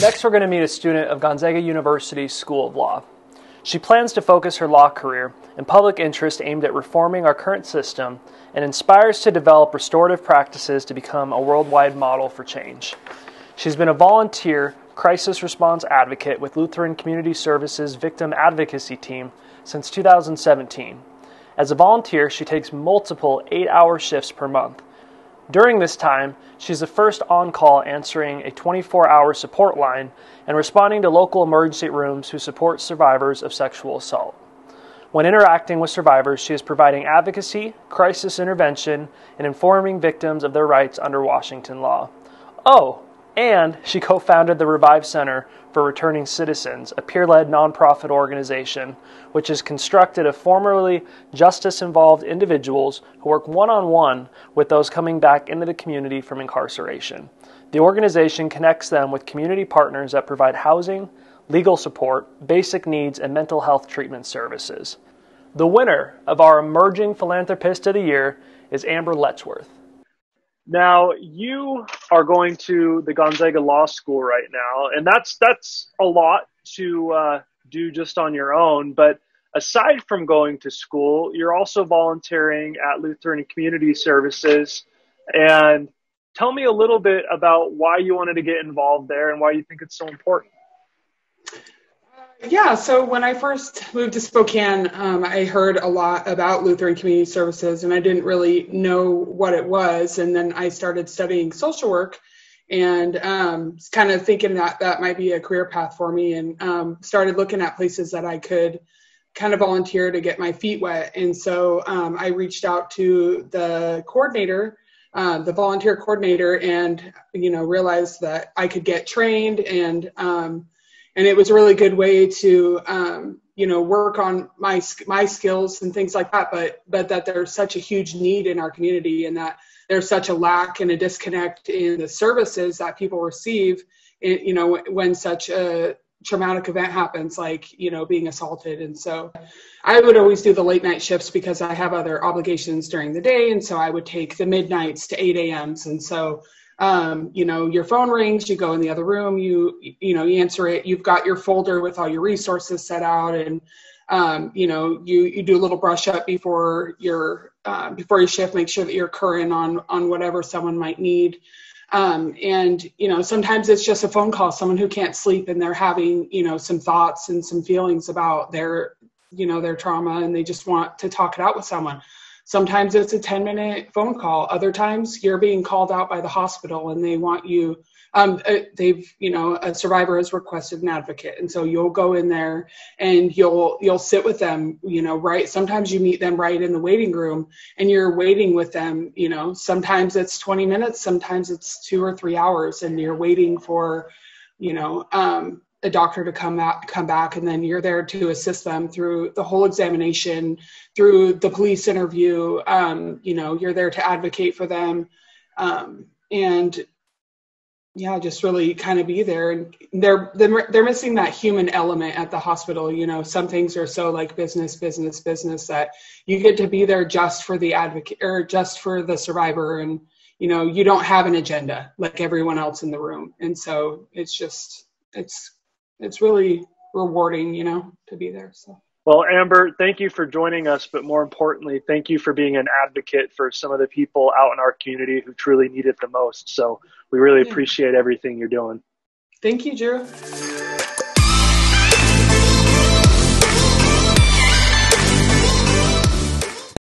Next, we're going to meet a student of Gonzaga University's School of Law. She plans to focus her law career in public interest aimed at reforming our current system and inspires to develop restorative practices to become a worldwide model for change. She's been a volunteer crisis response advocate with Lutheran Community Services Victim Advocacy Team since 2017. As a volunteer, she takes multiple eight hour shifts per month. During this time, she's the first on call answering a 24 hour support line and responding to local emergency rooms who support survivors of sexual assault. When interacting with survivors, she is providing advocacy, crisis intervention, and informing victims of their rights under Washington law. Oh, and she co founded the Revive Center for Returning Citizens, a peer led nonprofit organization which is constructed of formerly justice involved individuals who work one on one with those coming back into the community from incarceration. The organization connects them with community partners that provide housing, legal support, basic needs, and mental health treatment services. The winner of our Emerging Philanthropist of the Year is Amber Letchworth. Now, you are going to the Gonzaga Law School right now, and that's that's a lot to uh, do just on your own. But aside from going to school, you're also volunteering at Lutheran Community Services. And tell me a little bit about why you wanted to get involved there and why you think it's so important. Yeah, so when I first moved to Spokane, um, I heard a lot about Lutheran Community Services and I didn't really know what it was. And then I started studying social work and um, kind of thinking that that might be a career path for me and um, started looking at places that I could kind of volunteer to get my feet wet. And so um, I reached out to the coordinator. Uh, the volunteer coordinator and you know realized that I could get trained and um, and it was a really good way to um, you know work on my my skills and things like that but but that there's such a huge need in our community and that there's such a lack and a disconnect in the services that people receive in, you know when such a traumatic event happens like you know being assaulted. And so i would always do the late night shifts because i have other obligations during the day. And so i would take the midnights to 8 a.m.s and so um, you know your phone rings you go in the other room you you know you answer it you've got your folder with all your resources set out and um, you know you you do a little brush up before your uh, before your shift make sure that you're current on on whatever someone might need. Um, and you know sometimes it's just a phone call someone who can't sleep and they're having you know some thoughts and some feelings about their you know their trauma and they just want to talk it out with someone Sometimes it's a 10 minute phone call. Other times you're being called out by the hospital and they want you, um, uh, they've, you know, a survivor has requested an advocate. And so you'll go in there and you'll, you'll sit with them, you know, right. Sometimes you meet them right in the waiting room and you're waiting with them, you know, sometimes it's 20 minutes, sometimes it's two or three hours and you're waiting for, you know, um, a doctor to come back, come back, and then you're there to assist them through the whole examination, through the police interview. Um, you know, you're there to advocate for them, um, and yeah, just really kind of be there. And they're they're they're missing that human element at the hospital. You know, some things are so like business, business, business that you get to be there just for the advocate or just for the survivor, and you know, you don't have an agenda like everyone else in the room, and so it's just it's it's really rewarding, you know, to be there. So. Well, Amber, thank you for joining us, but more importantly, thank you for being an advocate for some of the people out in our community who truly need it the most. So we really yeah. appreciate everything you're doing. Thank you, Drew.